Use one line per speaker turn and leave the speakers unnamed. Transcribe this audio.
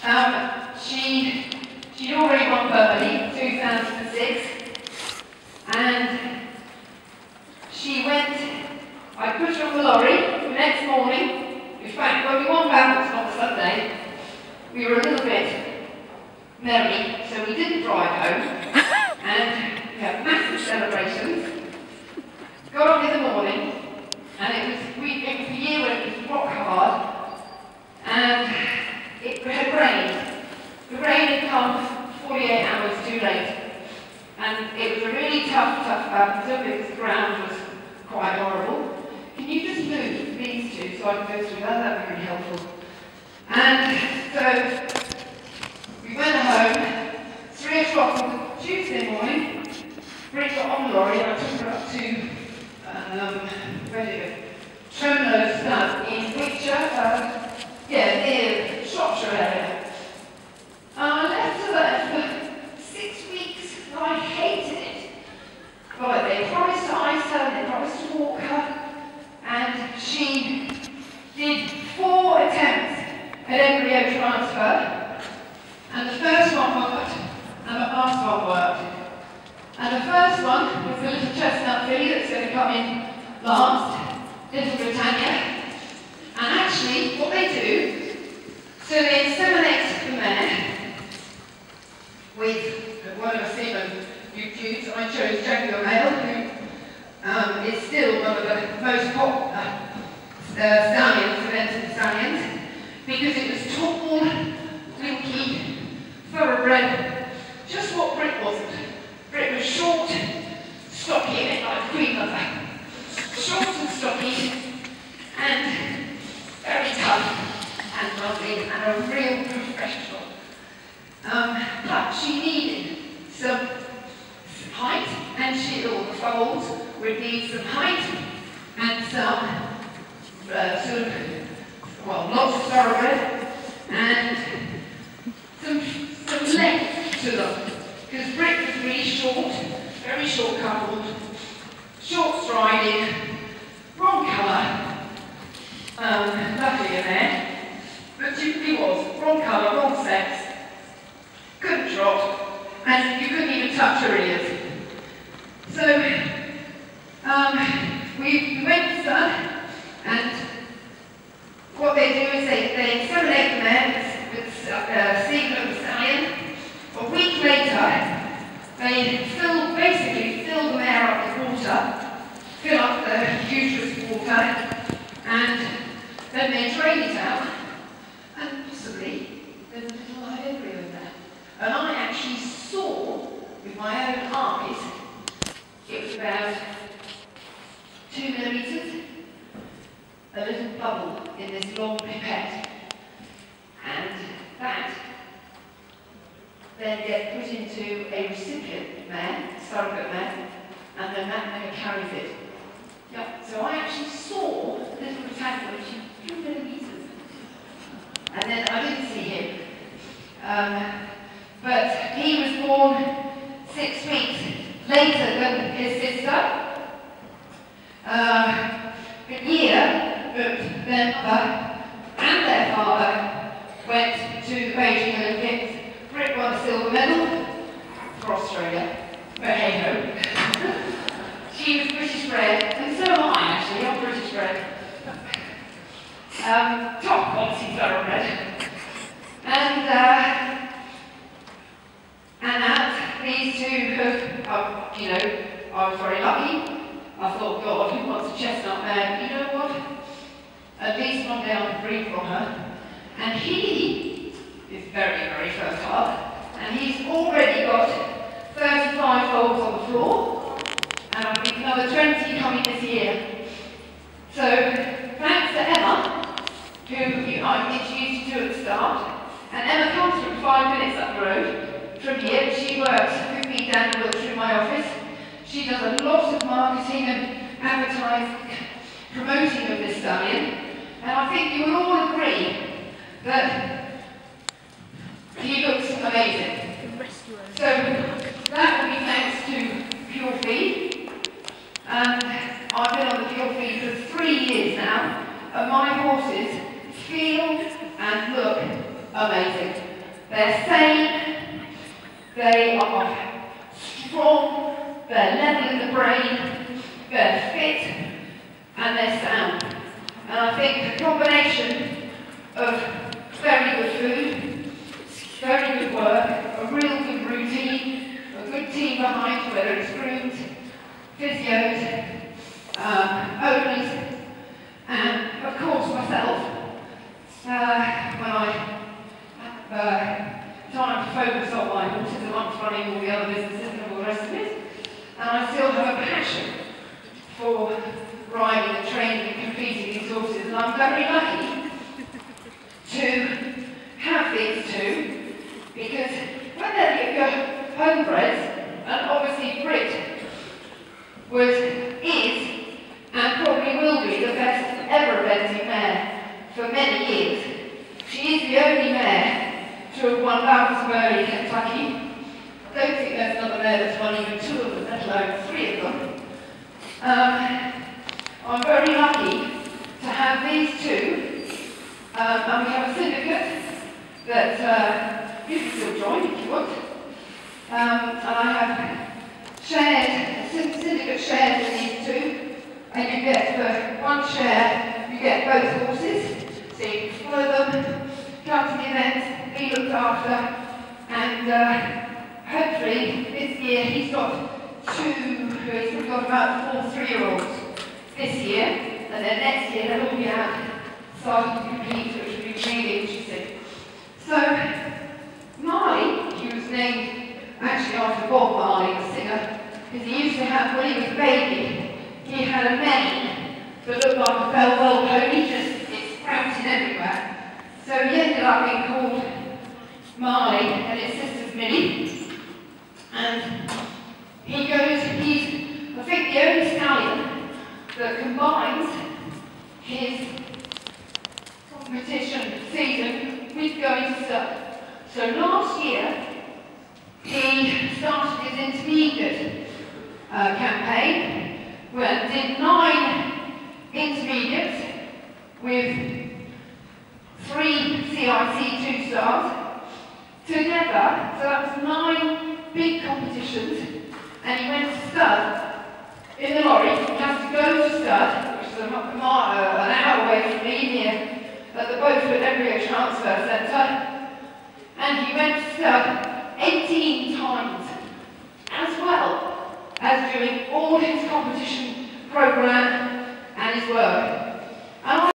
Um, she, she'd already won Burghley, 2006, and she went, I put her on the lorry the next morning. In fact, when we won Battles on Sunday, we were a little bit merry, so we didn't drive home, and we had massive celebrations. Got up in the morning, and it was, we, it was the year when it was rock hard, and rained. The rain had come 48 hours too late. And it was a really tough, tough battle because the ground was quite horrible. Can you just move these two so I can go through that? That would be helpful. And so we went home, three o'clock on Tuesday morning, Brit got on the lorry and I took her up to, um, where did it go? Twemlows Stud in Whitchurch, uh, yeah, near Shropshire area. I left her there for six weeks and I hated it. But they promised to ice her, they promised to walk her, and she did four attempts at embryo transfer, and the first one worked, and the last one worked. And the first one was the little chestnut filly that's going to come in last, Little Britannia. And actually, what they do, so they inseminate the mare with one of the semen YouTubes. I chose Jaguar Mail, who um, is still one of the most popular uh, stallions, invented stallions, it was tall, winky, thoroughbred, just what Brit wasn't. Brit was short, stocky, a bit like Queen Mother. Short and stocky, and very tough and lovely and a real professional. Um, but she needed some height and she, or the foals would need some height and some uh, sort of, well, lots of thoroughbred and some, some length to them. Because Brit was really short, very short coupled, short striding, wrong colour, um, lovely in there, but she was wrong colour, wrong sex, couldn't trot, and you couldn't even touch her ears. So, um, we, we went to Sun, and what they do is they, they inseminate the mare with uh, semen of the stallion. A week later, they fill, basically fill the mare up with water, fill up the uterus with water, and then they drain it out, and possibly there's a little live embryo in there. And I actually saw with my own eyes, it was about two millimetres, a little bubble in this long pipette. And that then gets put into a recipient man, surrogate man, and then that man carries it. Yep, so I actually saw little Britannia, which is two millimetres. And then I didn't see him. Um, but he was born six weeks later than his sister. Uh, a year that their mother and their father went to the Beijing Olympics. Brit won a silver medal for Australia. But hey ho. she was British bred, and so am I actually, I'm British bred. Um, top quality thoroughbred. And uh, and that these two have, uh, you know, I was very lucky. I thought, God, who wants a chestnut man? Um, you know what? At least one day I can breed from her. And he is very, very fertile. And he's already got 35 foals on the floor. And I think another 20 coming this year. So, thanks to Emma, who you know, I introduced you to at the start. And Emma comes from five minutes up the road from here. She works with me down in Wiltshire in my office. She does a lot of marketing and advertising, promoting of this stallion. And I think you will all agree that he looks amazing. So that will be thanks to Pure Feed. And I've been on the Pure Feed for three years now. And my horses feel and look amazing. They're sane, they are strong, they're level in the brain, they're fit, and they're sound. And I think the combination of very good food, very good work, a real good routine, a good team behind, whether it's grooms, physios, um, owners, and of course myself, uh, when I uh, time to focus on my horses amongst running all the other businesses and all the rest of it. For riding and training and competing these horses. And I'm very lucky to have these two because when they're your homebreds, and obviously Brit was, is, and probably will be the best ever eventing mare for many years. She is the only mare to have won in Kentucky. I don't think there's another mare that's won even two of them, let alone three of them. Um, I'm very lucky to have these two, um, and we have a syndicate that uh, you can still join if you want. Um, and I have shared, syndicate shares in these two, and you get for one share, you get both horses, so you can follow them, come to the events, be looked after, and uh, hopefully this year he's got two, he's got about four three-year-olds this year, and then next year they'll all be out starting to compete, which will be really interesting. So, Marley, he was named actually after Bob Marley, the singer, because he used to have, when he was a baby, he had a mane that looked like a Bellwell pony, just it sprouted everywhere. So he ended up being called Marley, and his sister's Millie. And he goes, he's, I think, the only stallion that combines his competition season with going to stud. So last year, he started his intermediate uh, campaign, where did nine intermediates with three CIC two stars together. So that was nine big competitions, and he went to stud in the lorry. Has to go to stud, which is a, mile, an hour away from me here at the Beaufort Embryo Transfer Centre. And he went to stud 18 times, as well as doing all his competition programme and his work. And